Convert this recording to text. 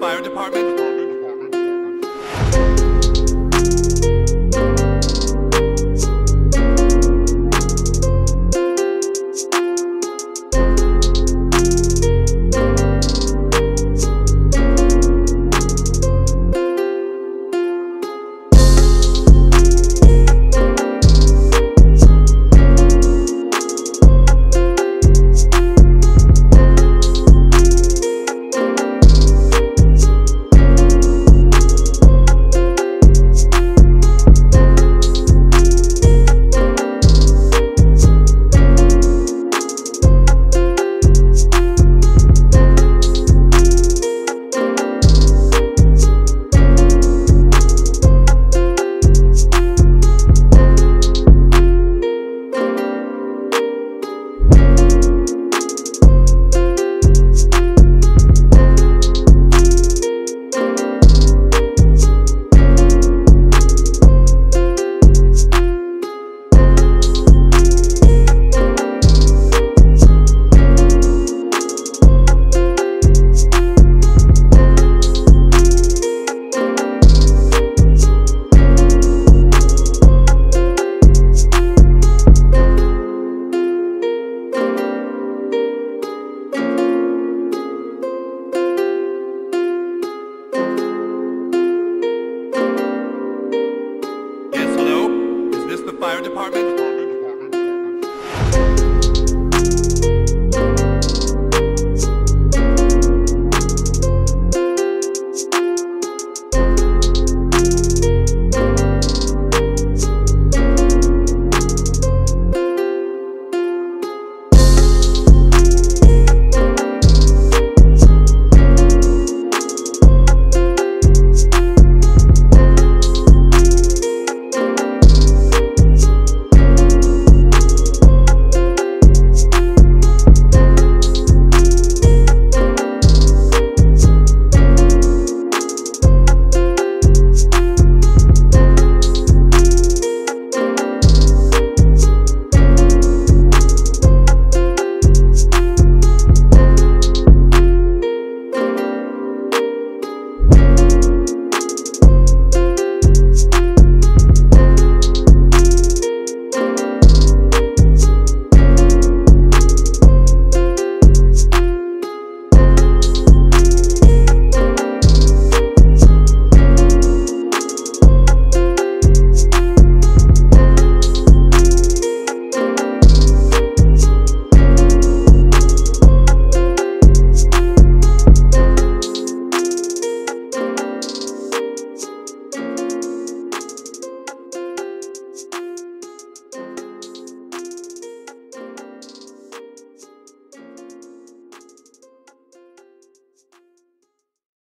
Fire department? Department?